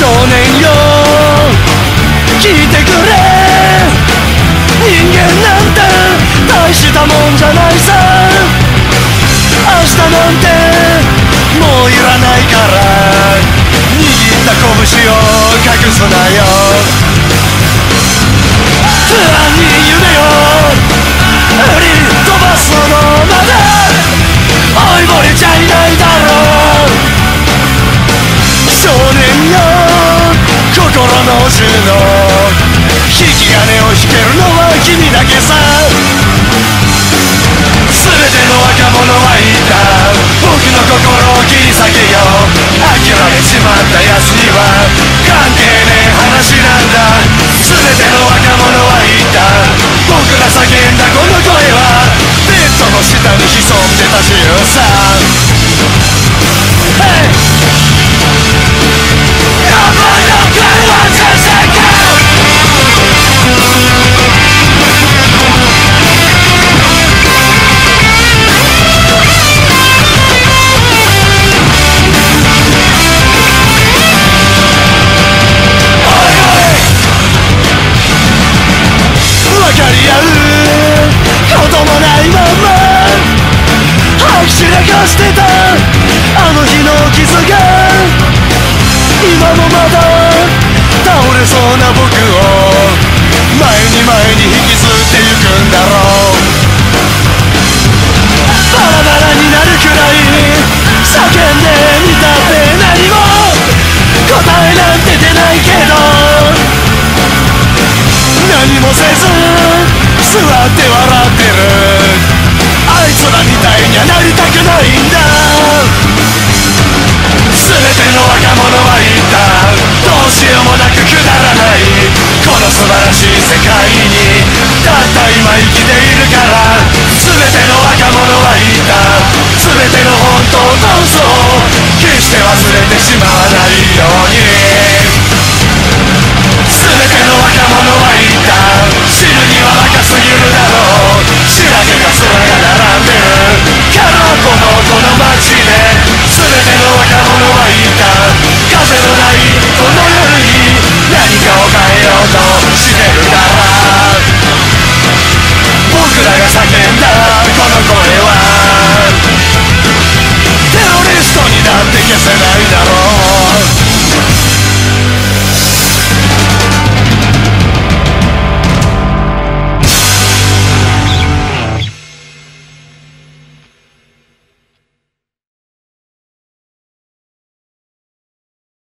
少年よ。聞いてくれ。人間なんて大したもんじゃないさ。明日なんてもういらないから。握った拳を。の引き金を引けるのは君だけさ。あしてた。あの日の傷が今もまだ倒れそうな僕を。前に前に引きずってゆくんだろう。バラバラになるくらい。叫んでみたって何も答えなんて出ないけど。界